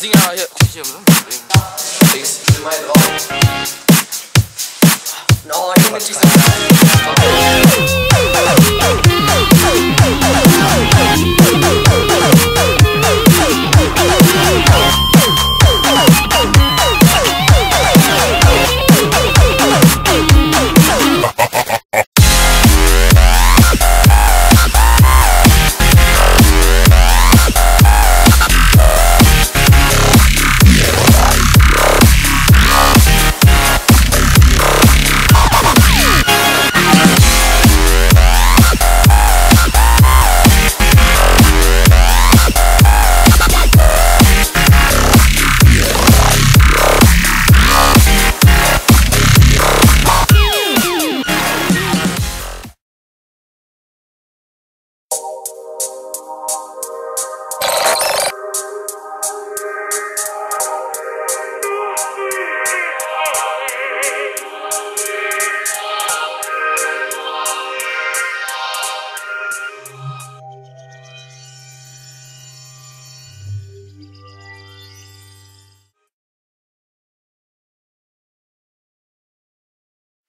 zinga hier. Links. Mal drauf. No, ich bin nicht so They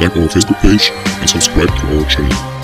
like our Facebook page and subscribe to our channel.